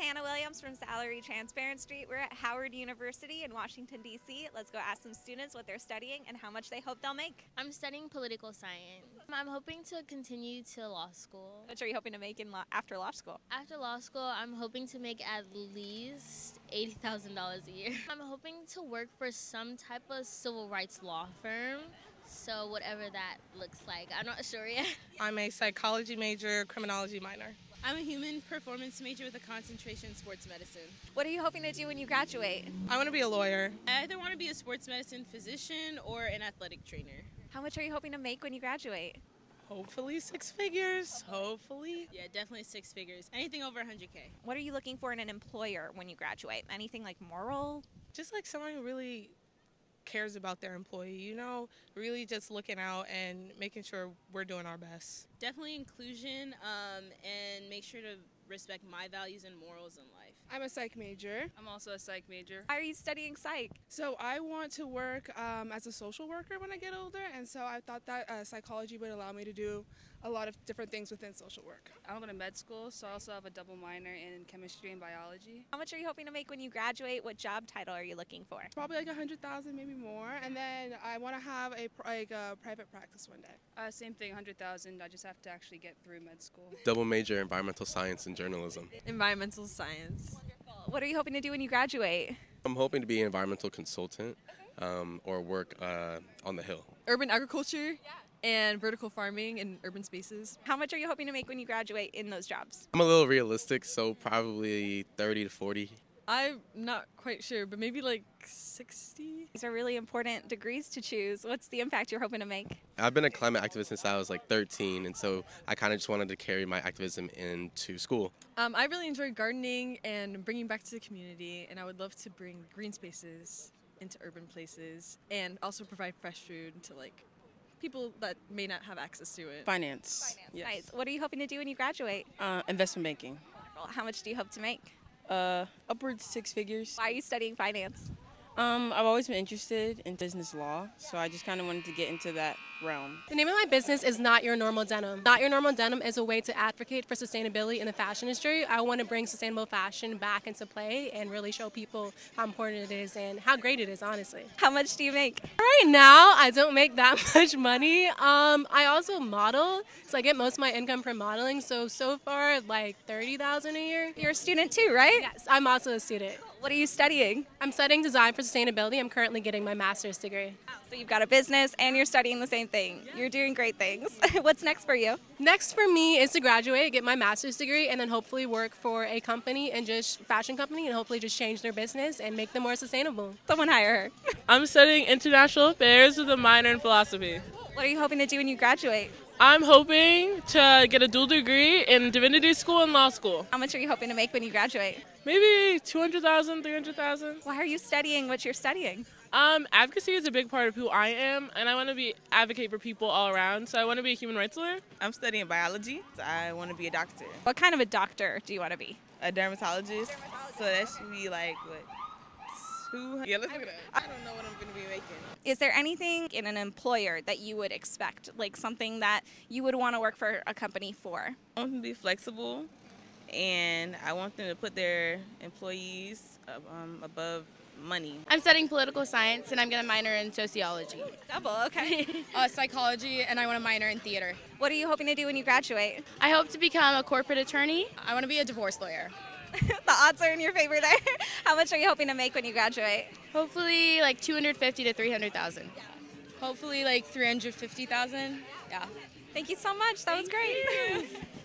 Hannah Williams from Salary Transparent Street. We're at Howard University in Washington, D.C. Let's go ask some students what they're studying and how much they hope they'll make. I'm studying political science. I'm hoping to continue to law school. What are you hoping to make in law, after law school? After law school, I'm hoping to make at least $80,000 a year. I'm hoping to work for some type of civil rights law firm. So, whatever that looks like, I'm not sure yet. I'm a psychology major, criminology minor. I'm a human performance major with a concentration in sports medicine. What are you hoping to do when you graduate? I want to be a lawyer. I either want to be a sports medicine physician or an athletic trainer. How much are you hoping to make when you graduate? Hopefully six figures. Hopefully. Yeah, definitely six figures. Anything over 100K. What are you looking for in an employer when you graduate? Anything like moral? Just like someone who really cares about their employee, you know, really just looking out and making sure we're doing our best. Definitely inclusion um, and make sure to respect my values and morals in life. I'm a psych major. I'm also a psych major. Why are you studying psych? So I want to work um, as a social worker when I get older, and so I thought that uh, psychology would allow me to do a lot of different things within social work. I'm going to med school, so I also have a double minor in chemistry and biology. How much are you hoping to make when you graduate? What job title are you looking for? Probably like a hundred thousand, maybe more, and then I want to have a like a private practice one day. Uh, same thing, 100,000. I just have to actually get through med school. Double major environmental science and journalism. Environmental science. Wonderful. What are you hoping to do when you graduate? I'm hoping to be an environmental consultant um, or work uh, on the Hill. Urban agriculture and vertical farming in urban spaces. How much are you hoping to make when you graduate in those jobs? I'm a little realistic, so probably 30 to 40. I'm not quite sure, but maybe like 60? These are really important degrees to choose. What's the impact you're hoping to make? I've been a climate activist since I was like 13, and so I kind of just wanted to carry my activism into school. Um, I really enjoy gardening and bringing back to the community, and I would love to bring green spaces into urban places and also provide fresh food to like people that may not have access to it. Finance. Finance. Yes. Nice. What are you hoping to do when you graduate? Uh, investment banking. Wonderful. How much do you hope to make? Uh, upwards six figures. Why are you studying finance? Um, I've always been interested in business law, so I just kind of wanted to get into that realm. The name of my business is Not Your Normal Denim. Not Your Normal Denim is a way to advocate for sustainability in the fashion industry. I want to bring sustainable fashion back into play and really show people how important it is and how great it is, honestly. How much do you make? Right now, I don't make that much money. Um, I also model, so I get most of my income from modeling. So so far, like thirty thousand a year. You're a student too, right? Yes, I'm also a student. What are you studying? I'm studying design for sustainability. I'm currently getting my master's degree. Oh, so you've got a business and you're studying the same thing. You're doing great things. What's next for you? Next for me is to graduate, get my master's degree, and then hopefully work for a company and just fashion company and hopefully just change their business and make them more sustainable. Someone hire her. I'm studying international affairs with a minor in philosophy. What are you hoping to do when you graduate? I'm hoping to get a dual degree in divinity school and law school. How much are you hoping to make when you graduate? Maybe 200,000, 300,000. Why are you studying what you're studying? Um, advocacy is a big part of who I am, and I want to be advocate for people all around. So I want to be a human rights lawyer. I'm studying biology. So I want to be a doctor, What kind of a doctor do you want to be? a dermatologist. So that should be like what two? Yeah, let's look it up. I don't know what I'm gonna be making. Is there anything in an employer that you would expect, like something that you would want to work for a company for? I want them to be flexible, and I want them to put their employees um, above money. I'm studying political science and I'm going to minor in sociology. Double, okay. uh, psychology and I want to minor in theater. what are you hoping to do when you graduate? I hope to become a corporate attorney. I want to be a divorce lawyer. the odds are in your favor there. How much are you hoping to make when you graduate? Hopefully like 250 to 300,000. Hopefully like 350,000. Yeah. Thank you so much. That was great.